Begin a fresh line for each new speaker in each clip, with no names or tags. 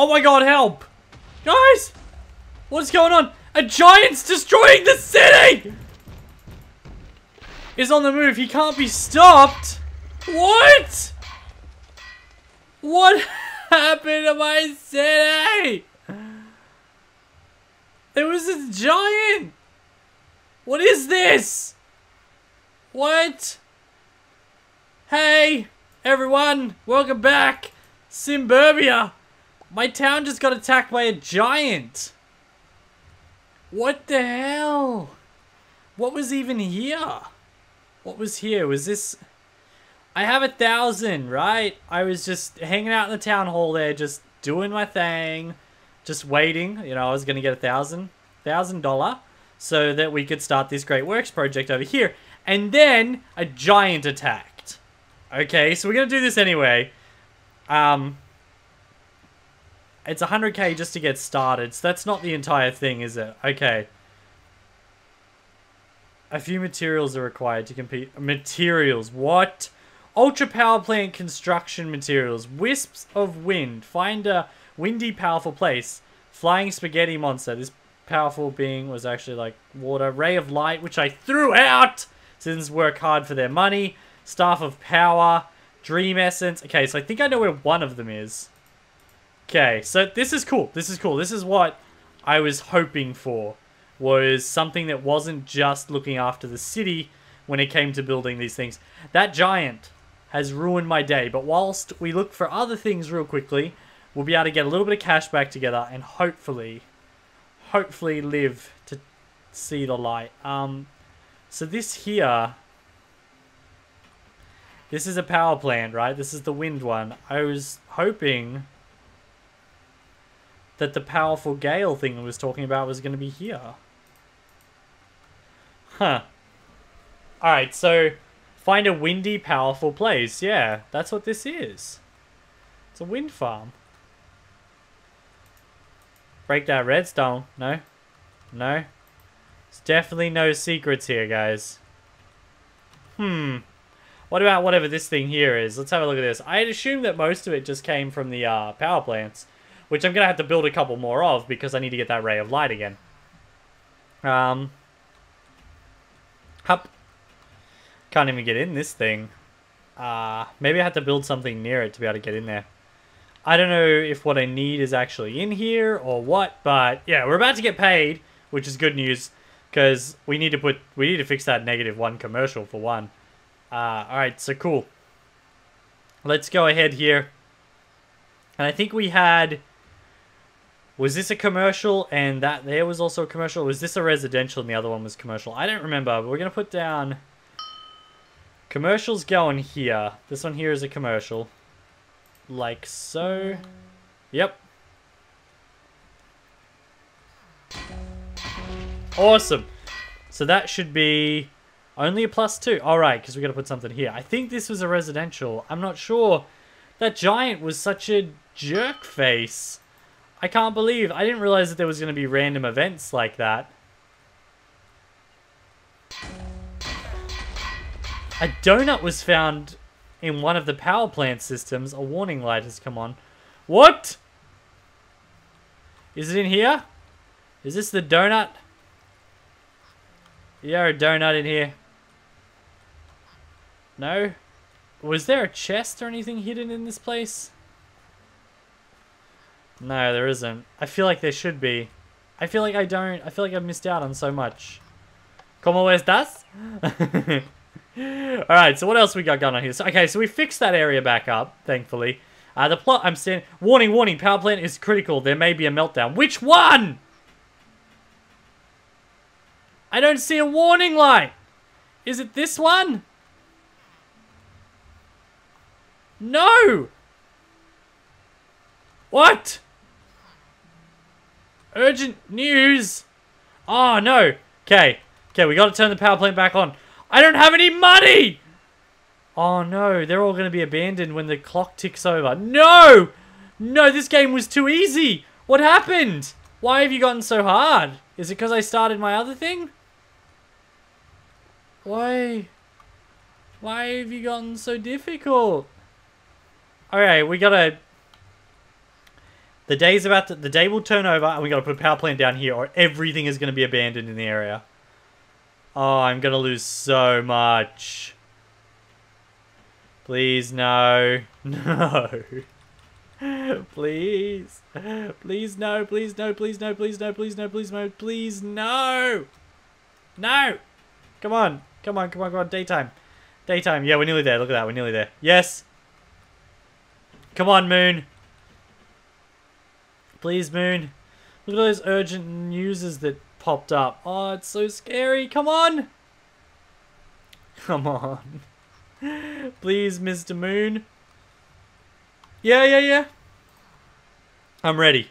Oh my god, help! Guys! What's going on? A giant's destroying the city! Is on the move. He can't be stopped. What? What happened to my city? There was this giant. What is this? What? Hey, everyone. Welcome back. Simburbia. My town just got attacked by a giant. What the hell? What was even here? What was here? Was this... I have a thousand, right? I was just hanging out in the town hall there, just doing my thing. Just waiting. You know, I was going to get a thousand. Thousand dollar. So that we could start this Great Works project over here. And then a giant attacked. Okay, so we're going to do this anyway. Um... It's 100k just to get started, so that's not the entire thing, is it? Okay. A few materials are required to compete. Materials, what? Ultra power plant construction materials. Wisps of wind. Find a windy, powerful place. Flying spaghetti monster. This powerful being was actually like water. Ray of light, which I threw out. Citizens work hard for their money. Staff of power. Dream essence. Okay, so I think I know where one of them is. Okay, so this is cool. This is cool. This is what I was hoping for. Was something that wasn't just looking after the city when it came to building these things. That giant has ruined my day. But whilst we look for other things real quickly, we'll be able to get a little bit of cash back together and hopefully, hopefully live to see the light. Um, so this here, this is a power plant, right? This is the wind one. I was hoping that the powerful gale thing I was talking about was going to be here. Huh. Alright, so find a windy, powerful place. Yeah, that's what this is. It's a wind farm. Break that redstone. No? No? There's definitely no secrets here, guys. Hmm. What about whatever this thing here is? Let's have a look at this. I had assumed that most of it just came from the uh, power plants. Which I'm going to have to build a couple more of because I need to get that ray of light again. Um, Hup. Can't even get in this thing. Uh, maybe I have to build something near it to be able to get in there. I don't know if what I need is actually in here or what, but yeah, we're about to get paid, which is good news because we need to put we need to fix that negative one commercial for one. Uh, all right, so cool. Let's go ahead here. And I think we had was this a commercial and that there was also a commercial? Was this a residential and the other one was commercial? I don't remember, but we're going to put down commercials going here. This one here is a commercial. Like so. Yep. Awesome. So that should be only a plus two. Alright, because we got to put something here. I think this was a residential. I'm not sure. That giant was such a jerk face. I can't believe, I didn't realize that there was going to be random events like that. A donut was found in one of the power plant systems. A warning light has come on. What? Is it in here? Is this the donut? Yeah, a donut in here. No? Was there a chest or anything hidden in this place? No, there isn't. I feel like there should be. I feel like I don't. I feel like I've missed out on so much. ¿Cómo estás? Alright, so what else we got going on here? So, okay, so we fixed that area back up, thankfully. Uh, the plot, I'm saying, warning, warning, power plant is critical. There may be a meltdown. Which one? I don't see a warning light. Is it this one? No! What? Urgent news! Oh, no. Okay. Okay, we gotta turn the power plant back on. I don't have any money! Oh, no. They're all gonna be abandoned when the clock ticks over. No! No, this game was too easy! What happened? Why have you gotten so hard? Is it because I started my other thing? Why? Why have you gotten so difficult? Alright, we gotta The day's about to, the day will turn over and we gotta put a power plant down here or everything is gonna be abandoned in the area. Oh, I'm gonna lose so much. Please, no. No. please. Please, no. Please, no. Please, no. Please, no. Please, no. Please, no. Please, no. No. Come on. Come on. Come on. Come on. Daytime. Daytime. Yeah, we're nearly there. Look at that. We're nearly there. Yes. Come on, Moon. Please, Moon. Look at those urgent newses that popped up. Oh, it's so scary. Come on. Come on. Please, Mr. Moon. Yeah, yeah, yeah. I'm ready.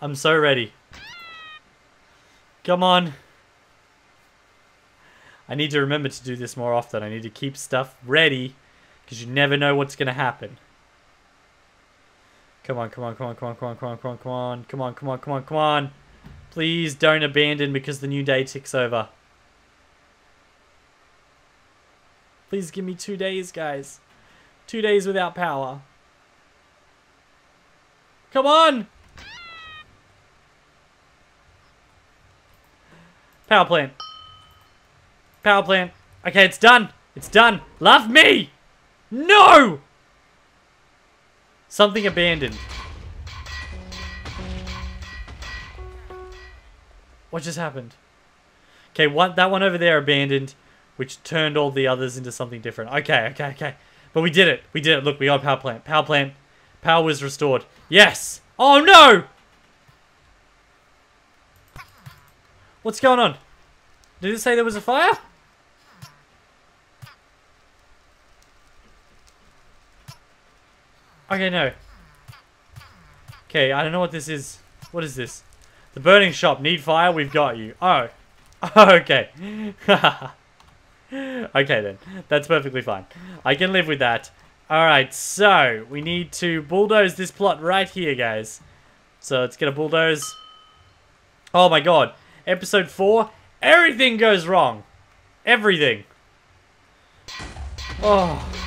I'm so ready. Come on. I need to remember to do this more often. I need to keep stuff ready because you never know what's going to happen. Come on, come on, come on, come on, come on, come on, come on, come on, come on, come on, come on, come on. Please don't abandon because the new day ticks over. Please give me two days, guys. Two days without power. Come on! Power plant. Power plant. Okay, it's done. It's done. Love me! No! Something abandoned. What just happened? Okay, one, that one over there abandoned, which turned all the others into something different. Okay, okay, okay. But we did it. We did it. Look, we got a power plant. Power plant. Power was restored. Yes! Oh, no! What's going on? Did it say there was a fire? Okay, no. Okay, I don't know what this is. What is this? The burning shop. Need fire? We've got you. Oh. okay. okay then. That's perfectly fine. I can live with that. Alright, so we need to bulldoze this plot right here, guys. So let's get a bulldoze. Oh my god. Episode 4. Everything goes wrong. Everything. Oh.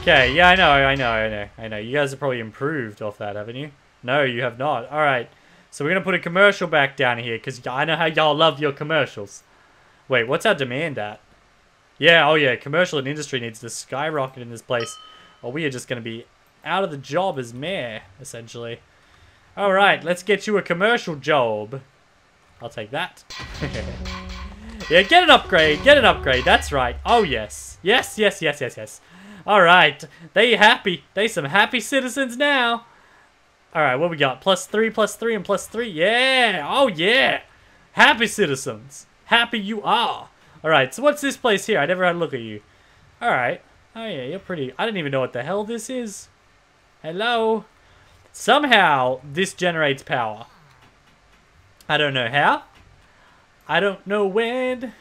Okay, yeah, I know, I know, I know, I know. You guys have probably improved off that, haven't you? No, you have not. Alright. So we're going to put a commercial back down here, because I know how y'all love your commercials. Wait, what's our demand at? Yeah, oh yeah, commercial and industry needs to skyrocket in this place. Or we are just going to be out of the job as mayor, essentially. Alright, let's get you a commercial job. I'll take that. yeah, get an upgrade, get an upgrade, that's right. Oh yes, yes, yes, yes, yes, yes. Alright, they happy. They some happy citizens now. Alright, what we got? Plus three, plus three, and plus three. Yeah! Oh, yeah! Happy citizens. Happy you are. Alright, so what's this place here? I never had a look at you. Alright. Oh, yeah, you're pretty... I didn't even know what the hell this is. Hello? Somehow, this generates power. I don't know how. I don't know when.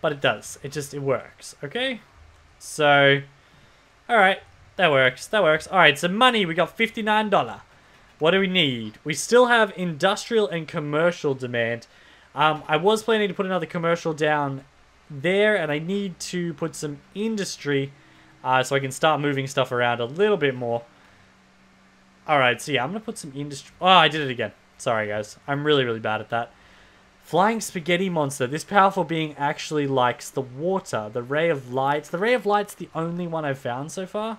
But it does. It just, it works. Okay? So... Alright, that works, that works. Alright, so money, we got $59. What do we need? We still have industrial and commercial demand. Um, I was planning to put another commercial down there, and I need to put some industry uh, so I can start moving stuff around a little bit more. Alright, so yeah, I'm going to put some industry... Oh, I did it again. Sorry, guys. I'm really, really bad at that. Flying Spaghetti Monster. This powerful being actually likes the water. The Ray of Light. The Ray of Light's the only one I've found so far.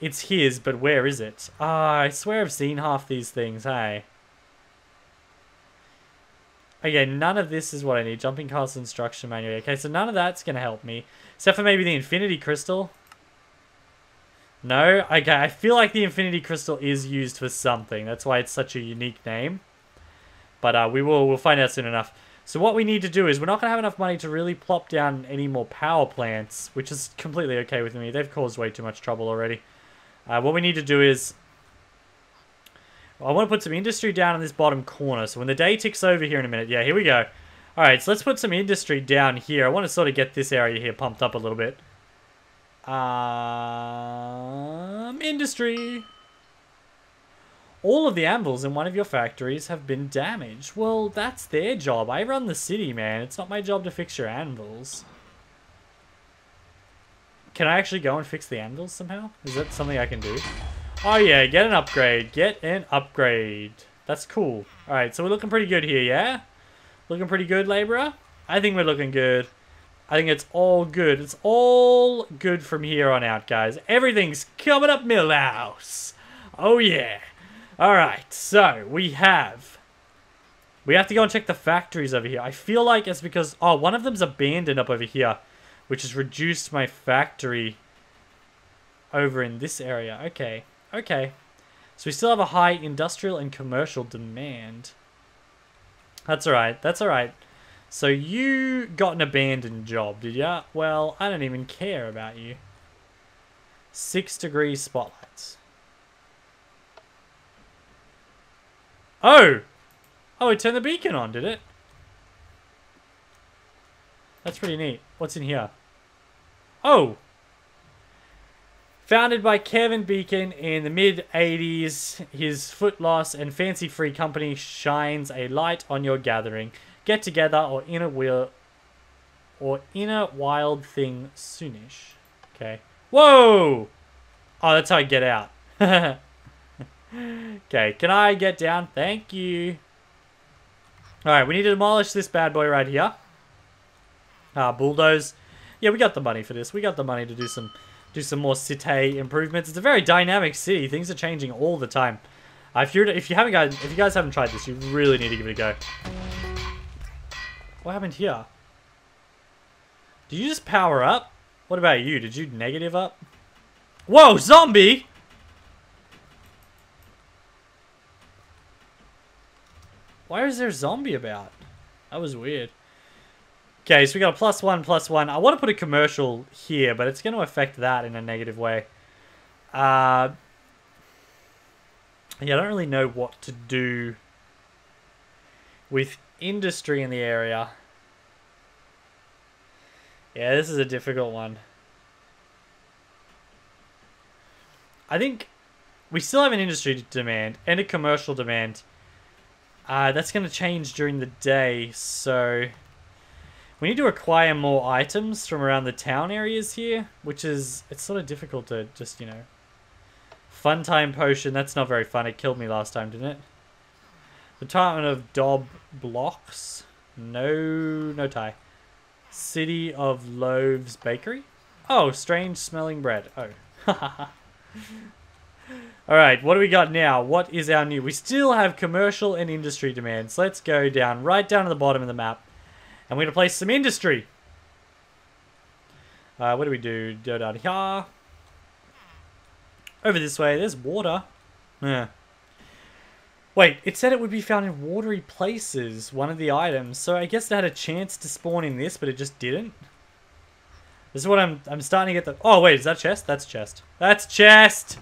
It's his, but where is it? Ah, I swear I've seen half these things, hey. Okay, none of this is what I need. Jumping castle instruction manual. Okay, so none of that's going to help me. Except for maybe the Infinity Crystal. No? Okay, I feel like the Infinity Crystal is used for something. That's why it's such a unique name. But uh, we will we'll find out soon enough. So what we need to do is we're not going to have enough money to really plop down any more power plants, which is completely okay with me. They've caused way too much trouble already. Uh, what we need to do is... I want to put some industry down in this bottom corner. So when the day ticks over here in a minute... Yeah, here we go. Alright, so let's put some industry down here. I want to sort of get this area here pumped up a little bit. Um, industry. All of the anvils in one of your factories have been damaged. Well, that's their job. I run the city, man. It's not my job to fix your anvils. Can I actually go and fix the anvils somehow? Is that something I can do? Oh yeah, get an upgrade. Get an upgrade. That's cool. Alright, so we're looking pretty good here, yeah? Looking pretty good, laborer? I think we're looking good. I think it's all good. It's all good from here on out, guys. Everything's coming up Milhouse. Oh yeah. Alright, so we have... We have to go and check the factories over here. I feel like it's because... Oh, one of them's abandoned up over here. Which has reduced my factory over in this area. Okay. Okay. So we still have a high industrial and commercial demand. That's alright. That's alright. So you got an abandoned job, did ya? Well, I don't even care about you. Six degree spotlights. Oh! Oh, it turned the beacon on, did it? That's pretty neat. What's in here? Oh! Founded by Kevin Beacon in the mid 80s, his foot loss and fancy free company shines a light on your gathering. Get together or inner wheel or in a wild thing soonish. Okay. Whoa! Oh, that's how I get out. okay, can I get down? Thank you. Alright, we need to demolish this bad boy right here. Ah, bulldoze. Yeah, we got the money for this. We got the money to do some do some more city improvements. It's a very dynamic city. Things are changing all the time. Uh, if you if you haven't guys if you guys haven't tried this, you really need to give it a go. What happened here? Did you just power up? What about you? Did you negative up? Whoa, zombie! Why is there a zombie about? That was weird. Okay, so we got a plus one, plus one. I want to put a commercial here, but it's going to affect that in a negative way. Uh, yeah, I don't really know what to do with industry in the area. Yeah, this is a difficult one. I think we still have an industry demand and a commercial demand. Uh, that's going to change during the day, so... We need to acquire more items from around the town areas here, which is, it's sort of difficult to just, you know. Fun time potion, that's not very fun. It killed me last time, didn't it? Department of Dob Blocks. No, no tie. City of Loaves Bakery. Oh, strange smelling bread. Oh. Alright, what do we got now? What is our new? We still have commercial and industry demands. Let's go down, right down to the bottom of the map. And we're going to place some industry. Uh, what do we do? Go down here. Over this way. There's water. Yeah. Wait, it said it would be found in watery places, one of the items. So I guess they had a chance to spawn in this, but it just didn't. This is what I'm I'm starting to get the Oh wait, is that chest? That's chest. That's chest!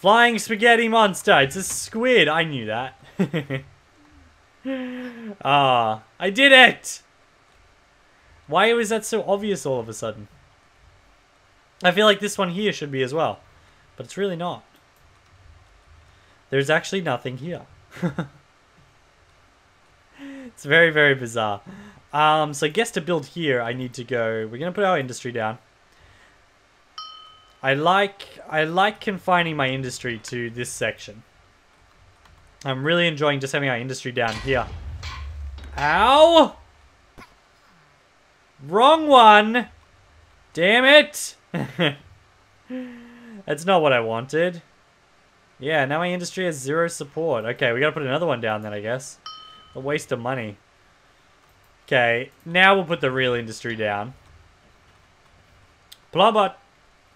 Flying spaghetti monster. It's a squid. I knew that. Ah, I did it! Why was that so obvious all of a sudden? I feel like this one here should be as well. But it's really not. There's actually nothing here. it's very, very bizarre. Um, so I guess to build here, I need to go... We're going to put our industry down. I like I like confining my industry to this section. I'm really enjoying just having our industry down here. Ow! Wrong one! Damn it! That's not what I wanted. Yeah, now my industry has zero support. Okay, we gotta put another one down then, I guess. A waste of money. Okay, now we'll put the real industry down. Plumb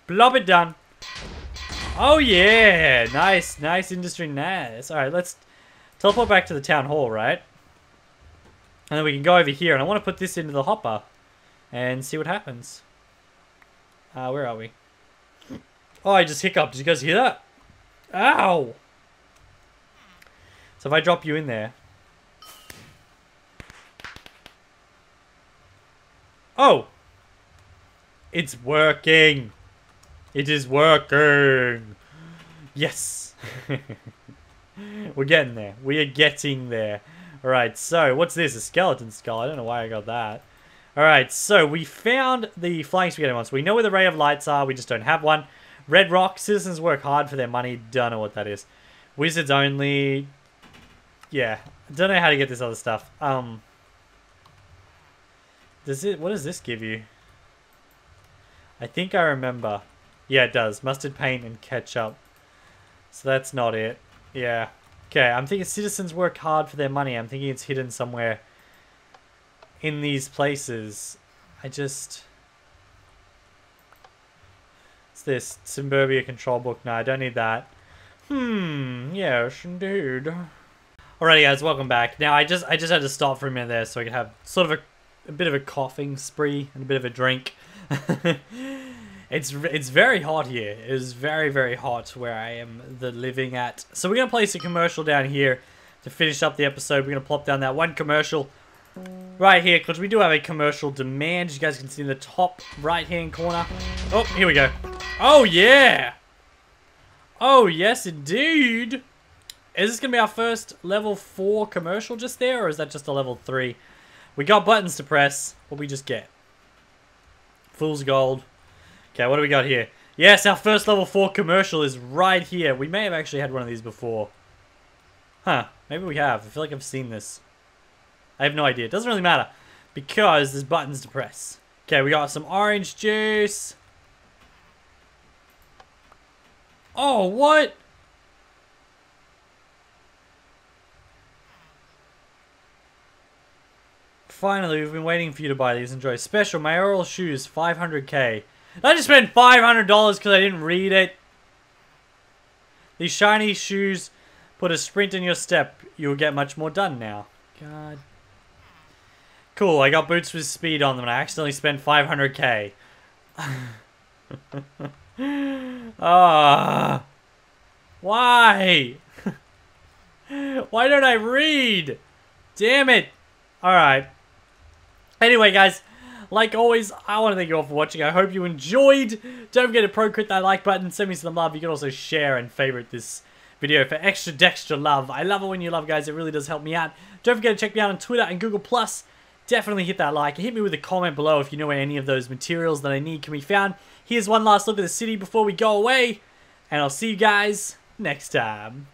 Plumb it down. Oh yeah, nice, nice industry, nice. All right, let's teleport back to the town hall, right? And then we can go over here, and I want to put this into the hopper and see what happens. Uh, where are we? Oh, I just hiccuped. Did you guys hear that? Ow! So if I drop you in there. Oh! It's working! It is working. Yes. We're getting there. We are getting there. Alright, so what's this? A skeleton skull. I don't know why I got that. Alright, so we found the flying spaghetti monster. We know where the ray of lights are. We just don't have one. Red Rock, citizens work hard for their money. Don't know what that is. Wizards only. Yeah, don't know how to get this other stuff. Um, does it? What does this give you? I think I remember. Yeah, it does. Mustard paint and ketchup. So that's not it. Yeah. Okay, I'm thinking citizens work hard for their money. I'm thinking it's hidden somewhere in these places. I just... What's this? Simburbia control book. No, I don't need that. Hmm, yes, indeed. Alrighty guys, welcome back. Now I just I just had to stop for a minute there so I could have sort of a, a bit of a coughing spree and a bit of a drink. it's it's very hot here. It is very very hot where I am the living at. So we're gonna place a commercial down here to finish up the episode. We're gonna plop down that one commercial right here because we do have a commercial demand. As you guys can see in the top right hand corner. Oh, here we go. Oh yeah. Oh yes indeed. Is this going to be our first level 4 commercial just there, or is that just a level 3? We got buttons to press. What we just get? Fool's Gold. Okay, what do we got here? Yes, our first level 4 commercial is right here. We may have actually had one of these before. Huh, maybe we have. I feel like I've seen this. I have no idea. It doesn't really matter. Because there's buttons to press. Okay, we got some orange juice. Oh, what? Finally, we've been waiting for you to buy these. Enjoy. Special mayoral shoes, 500k. I just spent $500 because I didn't read it. These shiny shoes put a sprint in your step. You'll get much more done now. God. Cool, I got boots with speed on them and I accidentally spent 500k. Ah. why? why don't I read? Damn it. Alright. Anyway, guys, like always, I want to thank you all for watching. I hope you enjoyed. Don't forget to pro crit that like button, send me some love. You can also share and favorite this video for extra dextra love. I love it when you love, guys. It really does help me out. Don't forget to check me out on Twitter and Google+. Definitely hit that like. Hit me with a comment below if you know where any of those materials that I need can be found. Here's one last look at the city before we go away. And I'll see you guys next time.